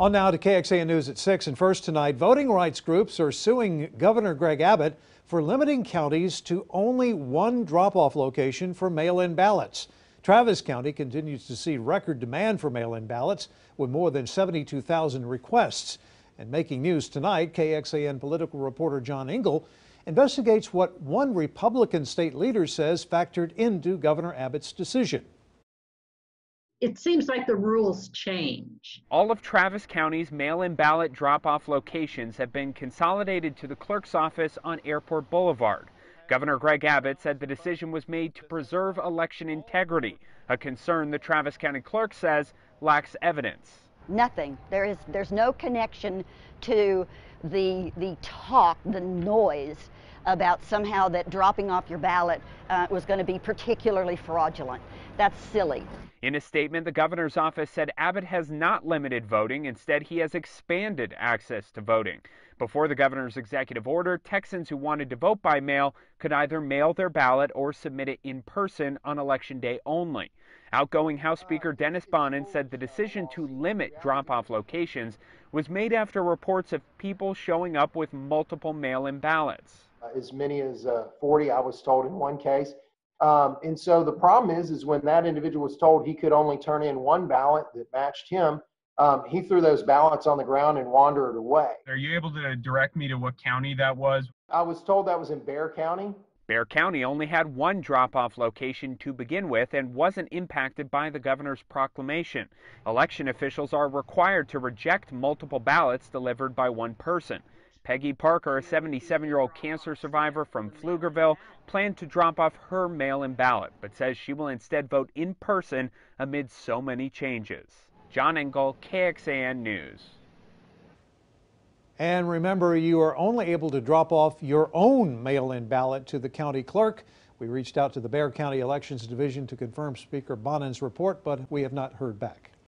On now to KXAN News at 6. And first tonight, voting rights groups are suing Governor Greg Abbott for limiting counties to only one drop off location for mail in ballots. Travis County continues to see record demand for mail in ballots with more than 72,000 requests. And making news tonight, KXAN political reporter John Engel investigates what one Republican state leader says factored into Governor Abbott's decision it seems like the rules change. All of Travis County's mail-in ballot drop-off locations have been consolidated to the clerk's office on Airport Boulevard. Governor Greg Abbott said the decision was made to preserve election integrity, a concern the Travis County clerk says lacks evidence. Nothing. There is there's no connection to the the talk, the noise about somehow that dropping off your ballot uh, was going to be particularly fraudulent. That's silly. In a statement, the governor's office said Abbott has not limited voting. Instead, he has expanded access to voting. Before the governor's executive order, Texans who wanted to vote by mail could either mail their ballot or submit it in person on election day only. Outgoing House Speaker Dennis Bonnen said the decision to limit drop off locations was made after reports of people showing up with multiple mail in ballots. Uh, as many as uh, 40, I was told in one case. Um, and so the problem is, is when that individual was told he could only turn in one ballot that matched him, um, he threw those ballots on the ground and wandered away. Are you able to direct me to what county that was? I was told that was in Bexar County. Bexar County only had one drop off location to begin with and wasn't impacted by the governor's proclamation. Election officials are required to reject multiple ballots delivered by one person. Peggy Parker, a 77 year old cancer survivor from Pflugerville, planned to drop off her mail in ballot, but says she will instead vote in person amid so many changes. John Engel, KXAN News. And remember, you are only able to drop off your own mail in ballot to the county clerk. We reached out to the Bexar County Elections Division to confirm Speaker Bonnen's report, but we have not heard back.